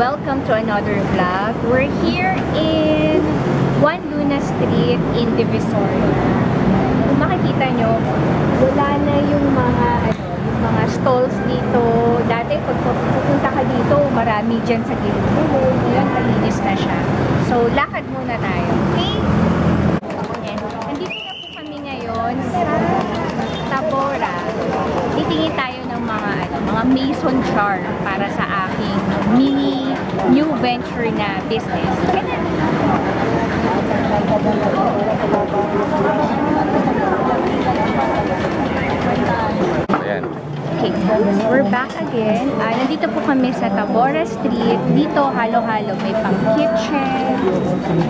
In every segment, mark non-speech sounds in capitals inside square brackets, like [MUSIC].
welcome to another vlog. We're here in Juan Luna Street in Divisoria. Kung makikita nyo, wala na yung mga ano, yung mga stalls dito. Dati pag pupunta ka dito, marami dyan sa gilid-gilid. Ngayon, malinis na siya. So, lakad muna tayo. Okay? Ayan. Nandito na po kami ngayon sa Tabora. Titingin tayo ng mga ano, mga mason jar para sa aking mini new venture na business. Kaya Ayan. Okay, we're back again. Ah, nandito po kami sa Tabora Street. Dito, halo-halo. May pang kitchen,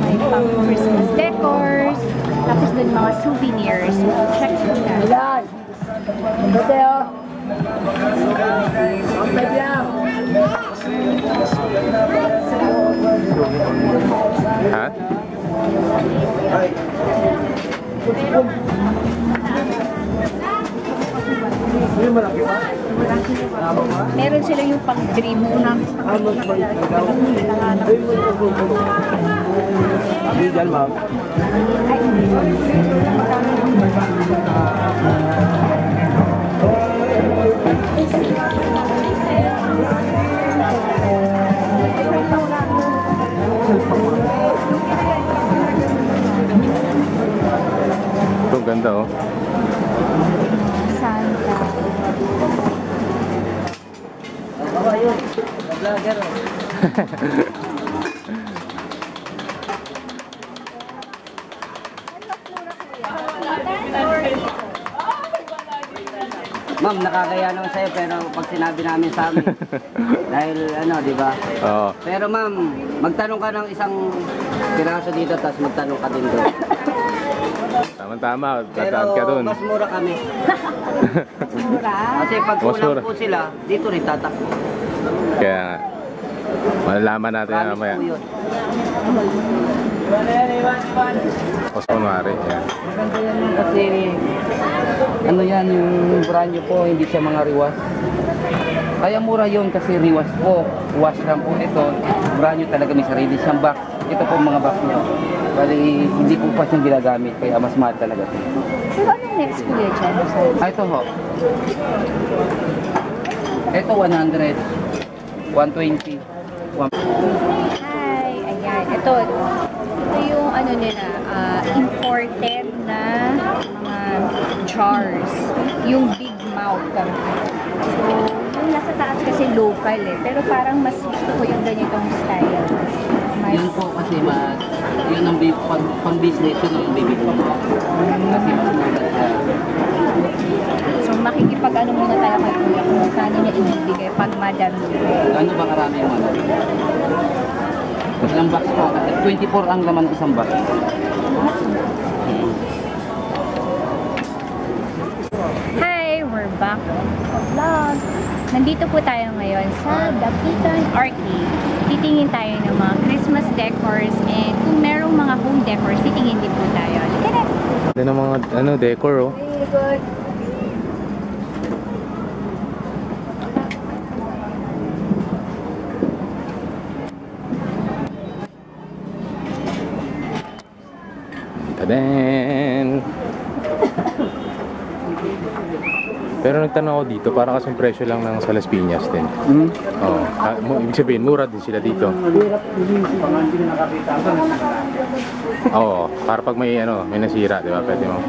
may pang Christmas decors, tapos dun mga souvenirs. So, check nyo na. Ha? Meron sila yung pang dream na Legal, ma'am. Ito, ang ganda oh. Santa. Ma'am, nakakaya naman sa'yo pero pag sinabi namin sa amin, [LAUGHS] dahil ano, di ba? Oo. Pero ma'am, magtanong ka ng isang piraso dito, tapos magtanong ka din doon. Tama-tama. Pero Tataan ka dun. mas mura kami. [LAUGHS] Mura. Kasi pag Mas kulang mura. po sila, dito rin tatakbo. Kaya nga. Malalaman natin yan Promise mamaya. po yun. O kunwari. Yan. Maganda yan ma'am kasi ano yan, yung brand new po, hindi siya mga rewas. Kaya mura yun kasi rewas po. Wash lang po ito. Brand new talaga may sarili siyang box. Ito po mga box niya. Bali, hindi po pa siyang ginagamit kaya mas mahal talaga. ito. Pero anong next kuya dyan? Ah, ito ho. Ito 100. 120. One- Hi! Ayan. Ito. Ito yung ano nila, ah, imported na jars. Yung big mouth. So, yung nasa taas kasi local eh. Pero parang mas gusto ko yung ganitong style. Mas, Yun po kasi mas, yun ang pag, pang business, yun ang bibig ko. Kasi mas mura siya. so, makikipag ano muna tayo kay kuya kung magkano niya ibibigay pag madami. Ano ba karami yung ano? Ilang box po? 24 ang laman ng isang box. Hi! We're back sa vlog. Nandito po tayo ngayon sa Dapitan Arcade. Titingin tayo ng mga Christmas decors and kung merong mga home decors, titingin din po tayo. Look at it! Ganda ng mga ano, decor oh. Really good. Pero nagtanong ako dito, para kasing presyo lang ng sa Las Piñas din. Hmm? Oo. Ah, mu- ibig sabihin, mura din sila dito. Oo. Para pag may ano, may nasira, di ba? Pwede mo.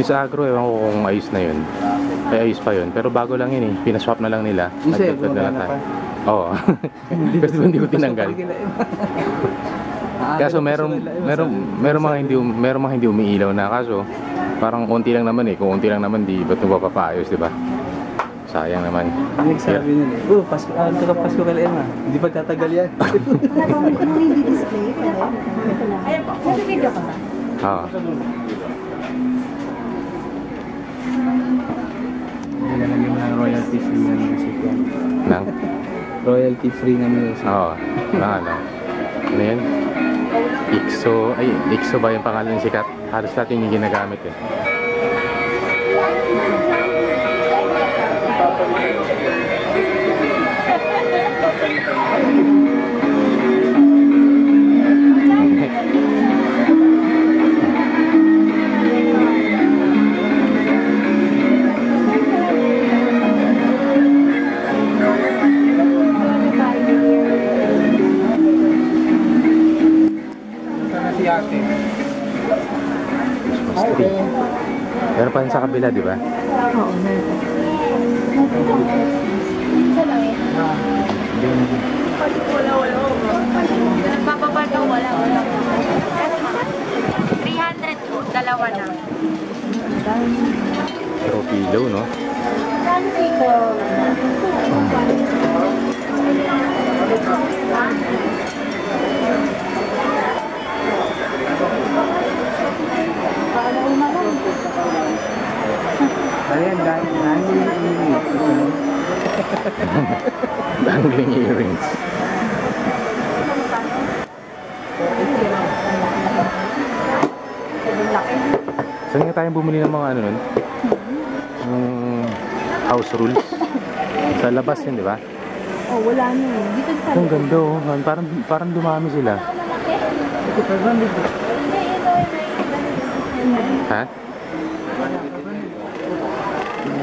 Yung sa agro, ewan ko kung ayos na yun. Ay, ayos pa yun. Pero bago lang yun eh. Pinaswap na lang nila. Kasi, Nagdagdag na lang gumagana tayo. Oo. [LAUGHS] Kasi hindi ko tinanggal. Kaso meron meron meron mga hindi meron mga hindi umiilaw na kaso parang konti lang naman eh. Kung konti lang naman di ba't mo papaayos, di ba? Sayang naman. Nagsabi nun eh. Oh, Pasko, ah, taga Pasko ka lang ah. Hindi pa tatagal yan. [LAUGHS] Nag-video ka ba? Oo. Nilalagyan mo ng royalty free na music yan. Nang? Royalty free na music. Oo. Ano? Ano yan? Ixo, ay, Ixo ba yung pangalan ng sikat? Halos natin yung ginagamit eh. pa [LAUGHS] yun sa kabila, di ba? Oo, meron. Isa lang eh. Bababa daw, wala, wala. 300 po, dalawa na. Pero kilo, no? Ayan, dahil yung Dangling earrings. Saan nga tayo bumili ng mga ano nun? Yung house rules. Sa labas yun, di ba? Oh, wala na eh. Dito sa Ang ganda oh. Parang, parang dumami sila. Ha?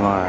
mga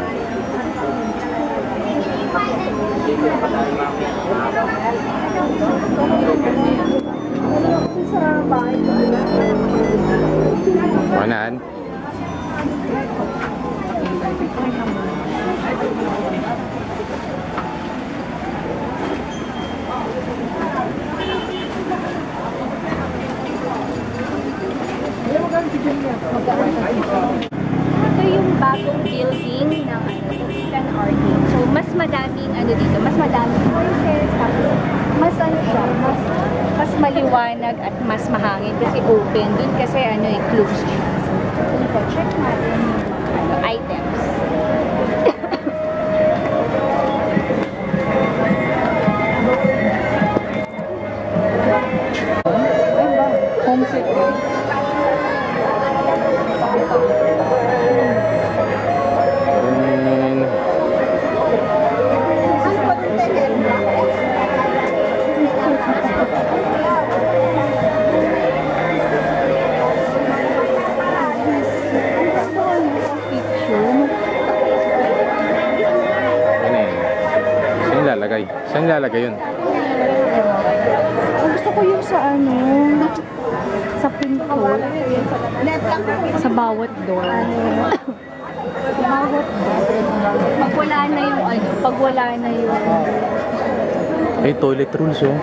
Eh, toilet rules oh.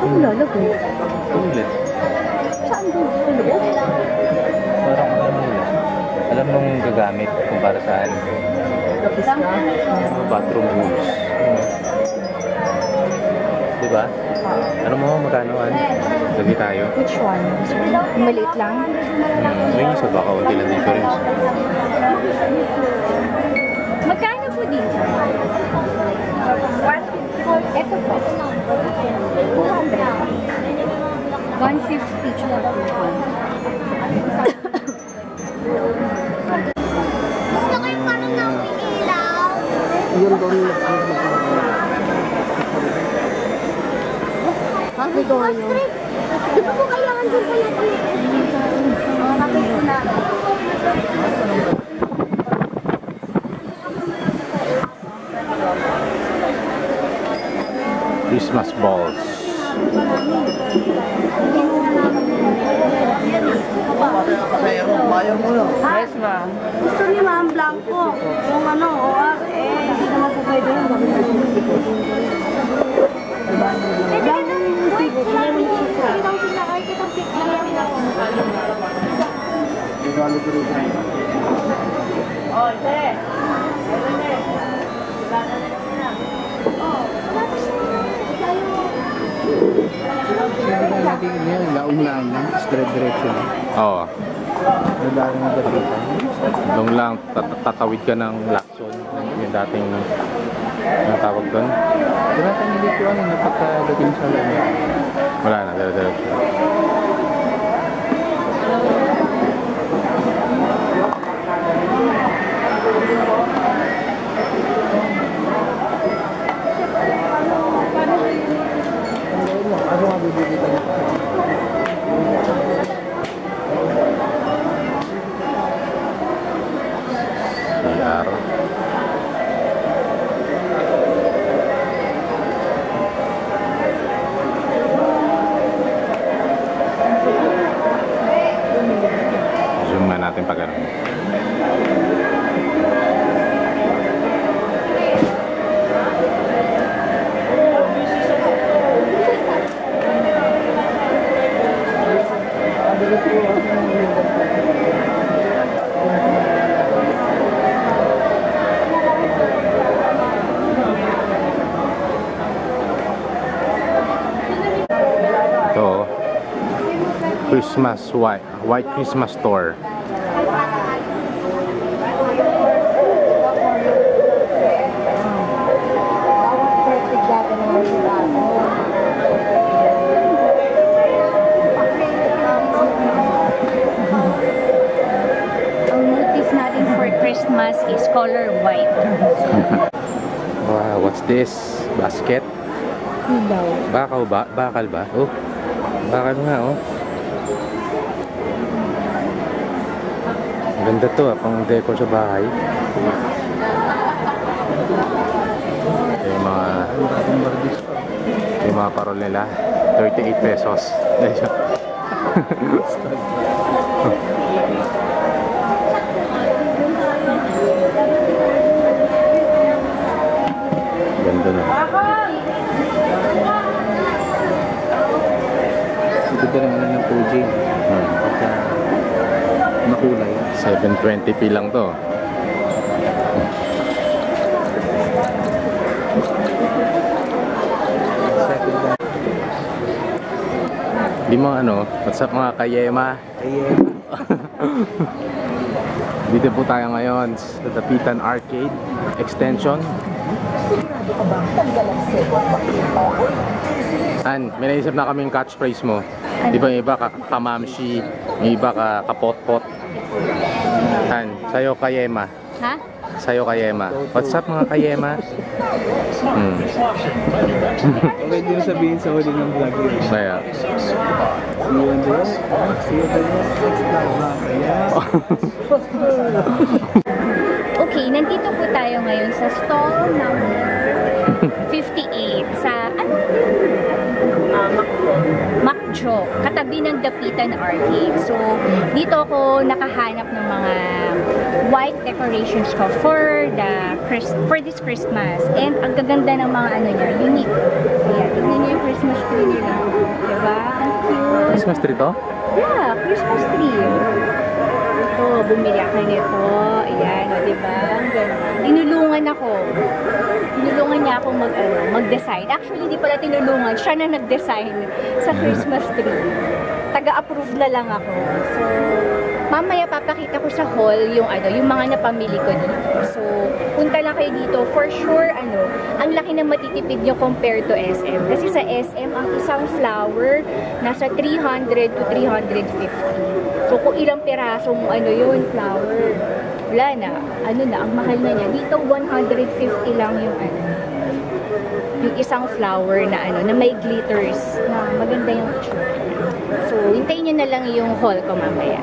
Saan lalagay? Toilet. Saan doon? Sa loob? Parang ano yun. Alam mong gagamit kung para saan. Bathroom rules. Di ba? Ano mo, magkano an? Lagi tayo. Which one? Maliit lang? Hmm, may isa baka unti lang difference. Magkano po dito? Ito po. 150 tsaka 200. Yun doon. Bakit ko ano? Di ba po kailangan doon kami? Oo, bakit ko na. Christmas balls. Yes, ma'am. Gusto ni Ma'am Blanco. Yung ano, OR, eh, hindi naman po pwede yun. Pwede ka dati niya, launglaan lang, straight direction. Oo. Nadari na dati. Long lang, tatawid ka ng lakson. Yung dating natawag doon. Wala kami dito ano, napakadating sa loob. Wala na, dire direction. Ano nga bibigyan Christmas white, white Christmas store. This? Basket? Bakaw ba? Bakal ba? Oh. Bakal nga, oh. Ganda to, ah, pang decor sa bahay. Ito yung mga yung mga parol nila. 38 pesos. [LAUGHS] Ganda makulay. 720p lang to. Di mo ano, what's up mga kayema? Ayan. [LAUGHS] Dito po tayo ngayon sa Dapitan Arcade Extension. An, may naisip na kaming catchphrase mo. Di ba yung iba ka kamamshi, yung iba ka kapotpot. An, sayo kayema. Ha? Sayo kayema. What's up mga kayema? Hmm. Okay, din sabihin sa huli ng vlog yun. Kaya. See you on the next See you on the. Okay, nandito po tayo ngayon sa stall number 58 sa ano? Uh, Macjo, katabi ng Dapitan Arcade. So, dito ako nakahanap ng mga white decorations ko for the Chris- for this Christmas. And ang gaganda ng mga ano niya, unique. Ayan, tignan niyo yung Christmas tree nila. Diba? Ang cute. Christmas tree to? Yeah, Christmas tree. Ito, bumili ako nito. Ayan, o, diba? Tinulungan ako. Tinulungan niya ako mag, ano, mag-design. Actually, hindi pala tinulungan. Siya na nag-design sa Christmas tree. Taga-approve na lang ako. So, mamaya papakita ko sa hall yung ano, yung mga napamili ko dito. So, punta lang kayo dito. For sure, ano, ang laki ng matitipid nyo compared to SM. Kasi sa SM, ang isang flower, nasa 300 to 350. So, kung ilang pirasong ano yun, flower, wala na. Ano na, ang mahal na niya. Dito, 150 lang yung ano, yung isang flower na ano, na may glitters, na maganda yung itsura. So, hintayin nyo na lang yung haul ko mamaya.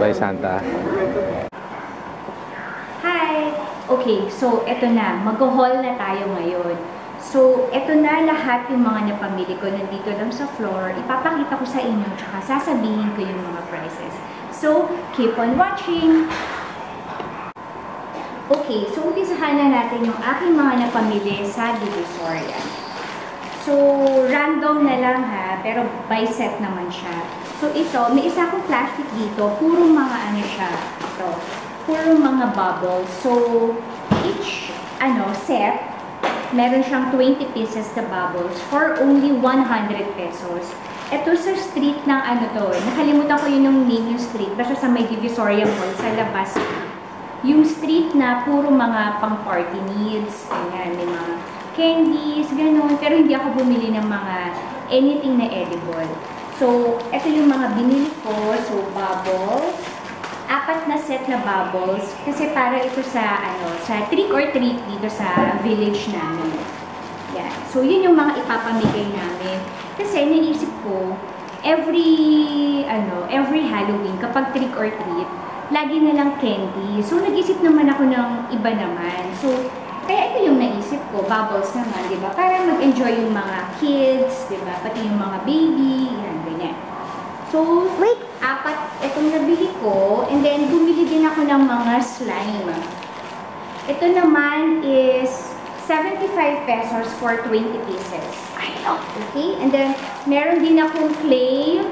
Bye Santa. Hi! Okay, so eto na, mag-haul na tayo ngayon. So, eto na lahat yung mga napamili ko nandito lang sa floor. Ipapakita ko sa inyo, tsaka sasabihin ko yung mga prices. So, keep on watching! Okay, so umpisahan na natin yung aking mga napamili sa Divisoria. So, random na lang ha, pero by set naman siya. So, ito, may isa akong plastic dito, puro mga ano siya, ito, puro mga bubbles. So, each, ano, set, meron siyang 20 pieces na bubbles for only 100 pesos. Ito sa street ng ano to, nakalimutan ko yun yung name yung street, basta sa may Divisoria Mall, sa labas. Yung street na puro mga pang-party needs, ganyan, may mga candies, ganun. Pero hindi ako bumili ng mga anything na edible. So, ito yung mga binili ko. So, bubbles. Set na bubbles. Kasi para ito sa, ano, sa trick or treat dito sa village namin. Yan. So, yun yung mga ipapamigay namin. Kasi naisip ko, every, ano, every Halloween, kapag trick or treat, lagi na lang candy. So, nag-isip naman ako ng iba naman. So, kaya ito yung naisip ko, bubbles naman, di ba? Para mag-enjoy yung mga kids, di ba? Pati yung mga baby, yan, ganyan. So, wait, apat itong nabili ko, and then bumili din ako ng mga slime. Ito naman is 75 pesos for 20 pieces. I know. Okay, and then meron din akong clay.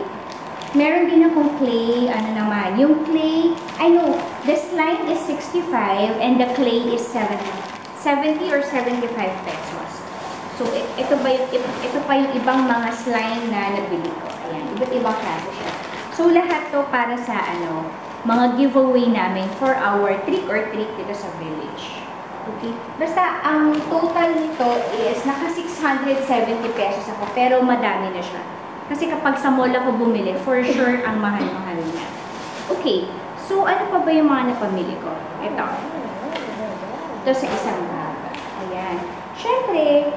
Meron din akong clay, ano naman, yung clay, I know, the slime is 65 and the clay is 70. 70 or 75 pesos. So, i- ito ba yung, ito pa yung ibang mga slime na nabili ko. Ayan, iba't ibang klase siya. So, lahat to para sa ano, mga giveaway namin for our trick or treat dito sa village. Okay? Basta, ang total nito is naka 670 pesos ako, pero madami na siya. Kasi kapag sa mall ako bumili, for sure, ang mahal-mahal niya. Okay, so ano pa ba yung mga napamili ko? Ito. Ito sa isang bag. Ayan. Siyempre,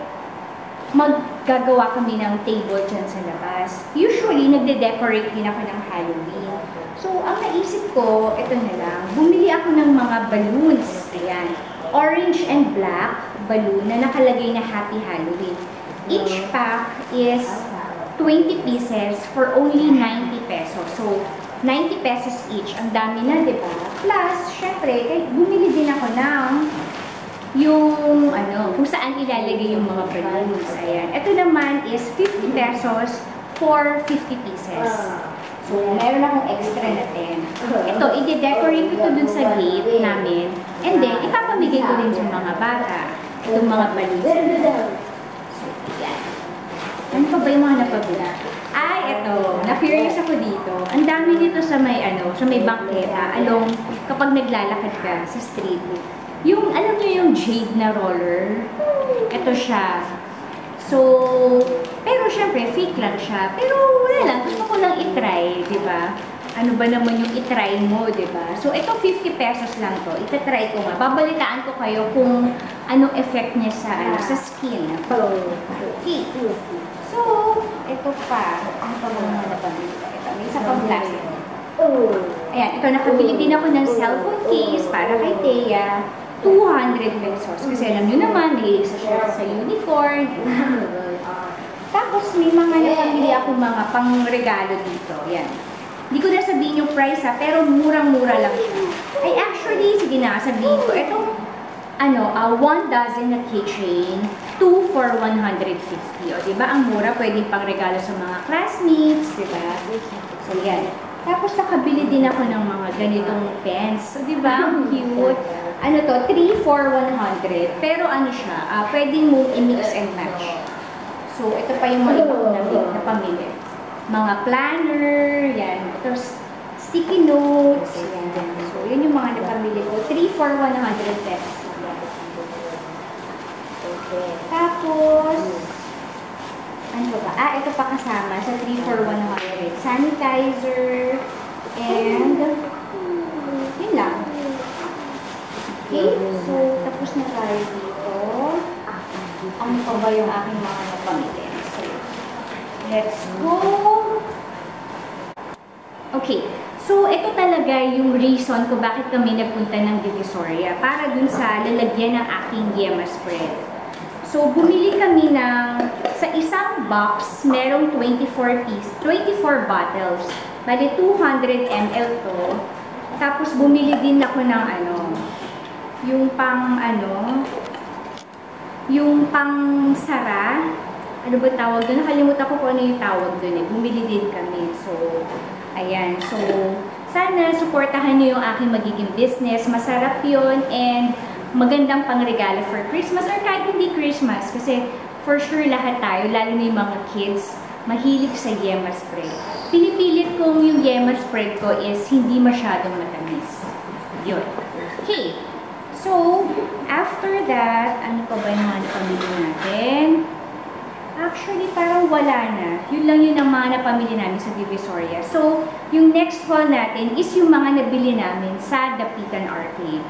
maggagawa kami ng table dyan sa labas. Usually, nagde-decorate din ako ng Halloween. So, ang naisip ko, ito na lang, bumili ako ng mga balloons. Ayan. Orange and black balloon na nakalagay na Happy Halloween. Each pack is 20 pieces for only 90 pesos. So, 90 pesos each. Ang dami na, di ba? Plus, syempre, bumili din ako ng yung ano, kung saan ilalagay yung mga balloons. Ayan. Ito naman is 50 pesos for 50 pieces. So, meron akong extra na 10. Ito, i-decorate ko dun sa gate namin. And then, ipapamigay ko din sa mga bata. Itong mga balloons. So, yan. Ano pa ba yung mga napabila? Ay, ito. Na-curious ako dito. Ang dami nito sa may ano, sa may bangketa. Along, kapag naglalakad ka sa street. Yung, alam niyo yung jade na roller? Ito siya. So, pero syempre, fake lang siya. Pero wala lang, gusto ko lang itry, di ba? Ano ba naman yung itry mo, di ba? So, ito 50 pesos lang to. Itatry ko nga. Babalitaan ko kayo kung anong effect niya sa, ano, sa skin. Okay. So, ito pa. Ano pa mga napabili ko? Ito, may isa pang plastic. Ayan, ito nakabili din ako ng cellphone case para kay Thea. 200 pesos. Kasi alam nyo naman, may isa siya sa unicorn. Tapos may mga napamili ako mga pang-regalo dito. Yan. Hindi ko na sabihin yung price ha, pero murang-mura lang siya. Ay actually, sige na, sabihin ko. Ito, ano, uh, one dozen na keychain, two for 150. O, di ba? Ang mura, pwedeng pang regalo sa mga classmates, di ba? So, yan. Tapos nakabili din ako ng mga ganitong pens. So, di ba? Ang cute. Ano to? 3 for 100. Pero ano siya, ah, pwedeng mo i-mix and match. So, ito pa yung mga iba ko na, na pamili. Mga planner, yan. Ito, sticky notes, yan. So, yun yung mga napamili ko. 3 for 100 pesos. Tapos, ano ba ba? Ah, ito pa kasama sa 3 for 100. Sanitizer, and, yun lang. Okay, so, tapos na tayo dito. Ano pa ba yung aking mga napamili? So, let's go! Okay, so ito talaga yung reason kung bakit kami nagpunta ng Divisoria para dun sa lalagyan ng aking yema spread. So, bumili kami ng, sa isang box, merong 24 piece, 24 bottles. Bali, 200 ml to. Tapos, bumili din ako ng ano, yung pang ano, yung pang sara. Ano ba tawag doon? Nakalimutan ko kung ano yung tawag doon eh. Bumili din kami. So, ayan. So, sana supportahan niyo yung aking magiging business. Masarap yun and magandang pangregalo for Christmas or kahit hindi Christmas. Kasi for sure lahat tayo, lalo na yung mga kids, mahilig sa yema spread. Pinipilit kong yung yema spread ko is hindi masyadong matamis. Yun. Okay. So, after that, ano pa ba yung mga napamili natin? Actually, parang wala na. Yun lang yun ang mga napamili namin sa Divisoria. So, yung next haul natin is yung mga nabili namin sa Dapitan Arcade.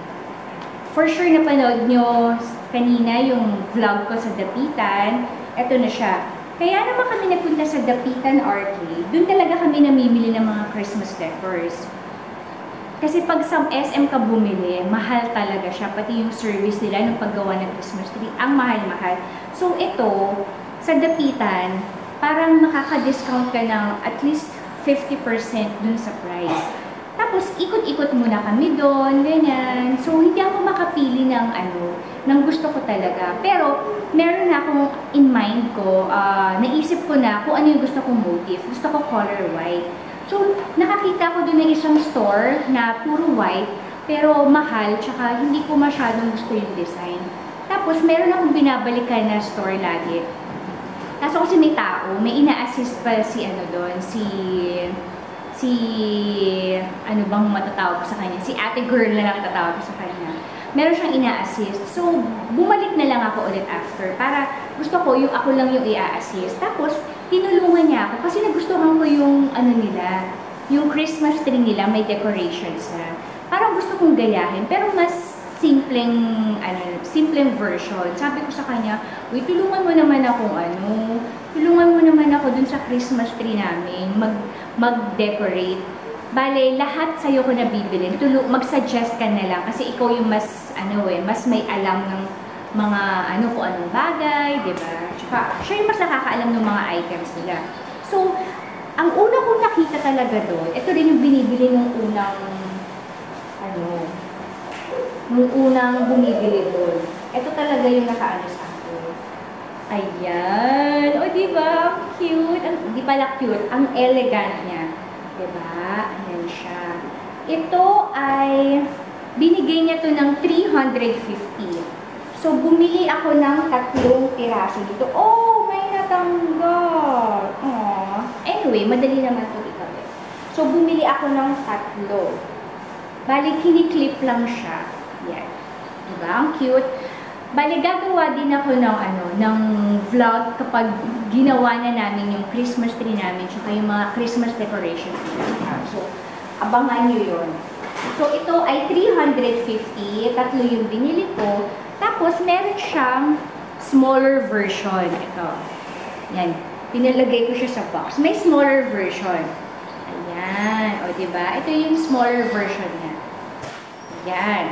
For sure, napanood nyo kanina yung vlog ko sa Dapitan. Ito na siya. Kaya naman kami nagpunta sa Dapitan Arcade. Doon talaga kami namimili ng mga Christmas decors. Kasi pag sa SM ka bumili, mahal talaga siya. Pati yung service nila ng paggawa ng Christmas tree, ang mahal-mahal. So ito, sa Dapitan, parang makaka-discount ka ng at least 50% dun sa price. Tapos, ikot-ikot muna kami doon, ganyan. So, hindi ako makapili ng ano, ng gusto ko talaga. Pero, meron na akong in mind ko, ah, naisip ko na kung ano yung gusto kong motif. Gusto ko color white. So, nakakita ko doon ng isang store na puro white, pero mahal, tsaka hindi ko masyadong gusto yung design. Tapos, meron akong binabalikan na store lagi. Kaso kasi may tao, may ina-assist pa si ano doon, si si ano bang matatawag sa kanya, si ate girl na lang tatawag sa kanya. Meron siyang ina-assist. So, bumalik na lang ako ulit after para gusto ko yung ako lang yung i-assist. Tapos, tinulungan niya ako kasi nagustuhan ko yung ano nila, yung Christmas tree nila, may decorations na. Parang gusto kong gayahin, pero mas simpleng, ano, simpleng version. Sabi ko sa kanya, uy, tulungan mo naman ako, ano, tulungan mo naman ako dun sa Christmas tree namin, mag, mag-decorate. Bale, lahat sa'yo ko na bibilin. Tulo, mag-suggest ka na lang kasi ikaw yung mas, ano eh, mas may alam ng mga, ano, kung anong bagay, di ba? Tsaka, siya yung mas nakakaalam ng mga items nila. So, ang una kong nakita talaga doon, ito rin yung binibili ng unang, ano, nung unang bumibili doon. Ito talaga yung nakaano sa akin. Ayan. O, di ba? Cute. Ang, di pala cute. Ang elegant niya. Di ba? Ayan siya. Ito ay, binigay niya to ng 350. So, bumili ako ng tatlong piraso dito. Oh, may natanggal. Aww. Anyway, madali naman ito ikawin. So, bumili ako ng tatlo. Bali, kiniklip lang siya. Yan. Diba? Ang cute. Bali, gagawa din ako ng, ano, ng vlog kapag ginawa na namin yung Christmas tree namin tsaka yung mga Christmas decorations nila. So, abangan nyo yun. So, ito ay 350. Tatlo yung binili ko. Tapos, meron siyang smaller version. Ito. Yan. Pinalagay ko siya sa box. May smaller version. Ayan. O, diba? Ito yung smaller version niya. Ayan.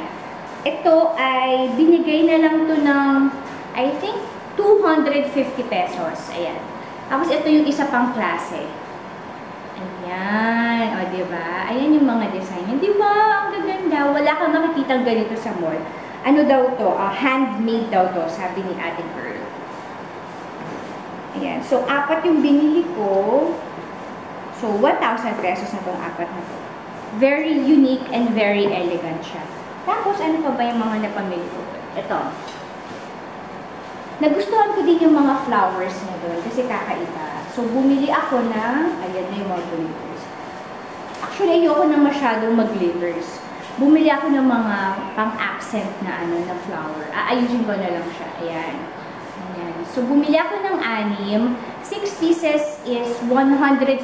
Ito ay binigay na lang to ng, I think, 250 pesos. Ayan. Tapos, ito yung isa pang klase. Ayan. O, diba? Ayan yung mga design niya. Diba? Ang gaganda. Wala kang makikita ganito sa mall. Ano daw to? Ah, handmade daw to, sabi ni ate girl. Ayan. So, apat yung binili ko. So, 1,000 pesos na itong apat na to. Very unique and very elegant siya. Tapos, ano pa ba yung mga napamili ko? Ito. Nagustuhan ko din yung mga flowers na doon kasi kakaiba. So, bumili ako ng, ayan na yung mga glitters. Actually, ayoko na masyadong mag-glitters. Bumili ako ng mga pang-accent na ano na flower. Aayusin ko na lang siya. Ayan. Ayan. So, bumili ako ng anim. 6 pieces is 150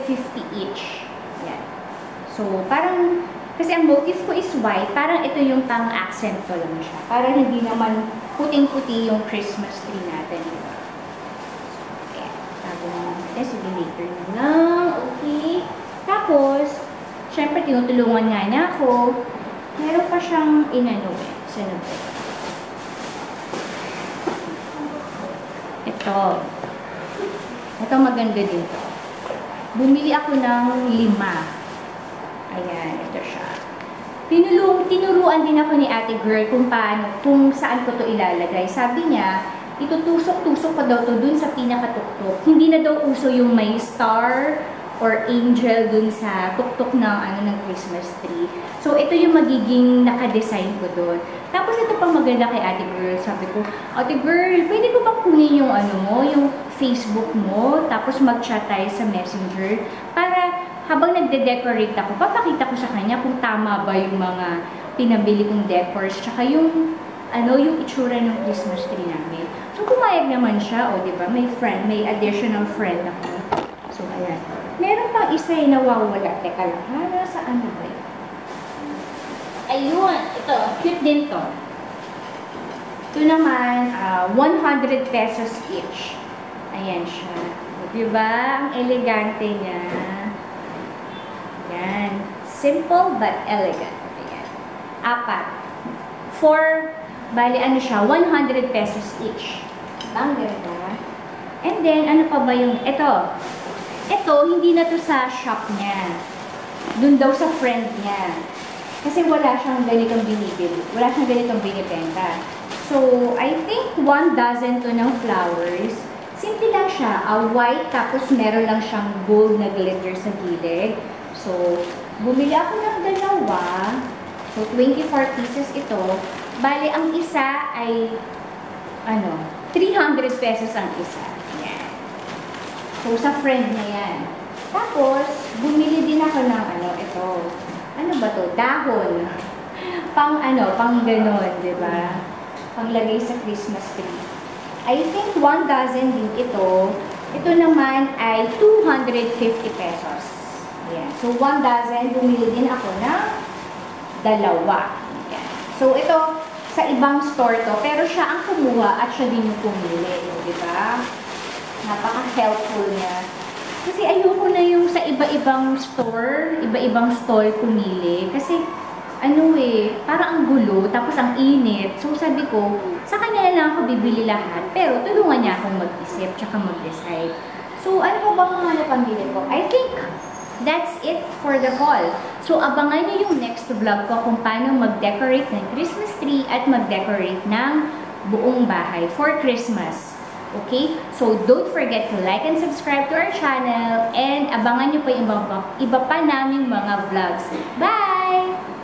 each. Ayan. So, parang, kasi ang motif ko is white, parang ito yung pang-accent ko lang siya. Para hindi naman puting-puti yung Christmas tree natin. Diba? So, ayan. Sabi naman natin, sige later na lang. Okay. Tapos, syempre, tinutulungan nga niya ako. Meron pa siyang inano eh. Sino ba? Ito. Ito maganda din to. Bumili ako ng lima. Ayan, ito siya. Tinulung, tinuruan din ako ni ate girl kung paano, kung saan ko to ilalagay. Sabi niya, itutusok-tusok ko daw to dun sa pinakatuktok. Hindi na daw uso yung may star or angel dun sa tuktok ng ano ng Christmas tree. So ito yung magiging naka-design ko doon. Tapos ito pang maganda kay Ate Girl. Sabi ko, Ate Girl, pwede ko ba kunin yung ano mo, yung Facebook mo, tapos mag-chat tayo sa Messenger para habang nagde-decorate ako, papakita ko sa kanya kung tama ba yung mga pinabili kong decors, tsaka yung ano, yung itsura ng Christmas tree namin. So, pumayag naman siya, o, di ba? May friend, may additional friend ako. So, ayan. Meron pang isa yung nawawala. Teka lang, ha? Nasaan na ba yun? Ayun, ito. Cute din to. Ito naman, ah, 100 pesos each. Ayan siya. Diba? Ang elegante niya. Ayan. Simple but elegant. Ayan. Apat. Four, bali ano siya, 100 pesos each. Diba? Ang ganda. And then, ano pa ba yung, ito. Ito, hindi na to sa shop niya. Doon daw sa friend niya. Kasi wala siyang ganitong binibili. Wala siyang ganitong binibenta. So, I think one dozen to ng flowers. Simple lang siya. A white, tapos meron lang siyang gold na glitter sa gilid. So, bumili ako ng dalawa. So, 24 pieces ito. Bali, ang isa ay ano, 300 pesos ang isa. So, sa friend niya yan. Tapos, bumili din ako ng ano, ito. Ano ba to? Dahon. Pang ano, pang ganon, di ba? Panglagay sa Christmas tree. I think one dozen din ito. Ito naman ay 250 pesos. Yan. So, one dozen, bumili din ako ng dalawa. Yan. So, ito, sa ibang store to, pero siya ang kumuha at siya din yung pumili. Di ba? Napaka-helpful niya. Kasi ayoko na yung sa iba-ibang store, iba-ibang stall pumili. Kasi, ano eh, parang ang gulo, tapos ang init. So sabi ko, sa kanya lang ako bibili lahat. Pero tulungan niya akong mag-isip, tsaka mag-decide. So ano pa bang mga napamili ko? I think that's it for the haul. So abangan niyo yung next vlog ko kung paano mag-decorate ng Christmas tree at mag-decorate ng buong bahay for Christmas. Okay? So, don't forget to like and subscribe to our channel and abangan nyo pa yung iba, pa- iba pa naming mga vlogs. Bye!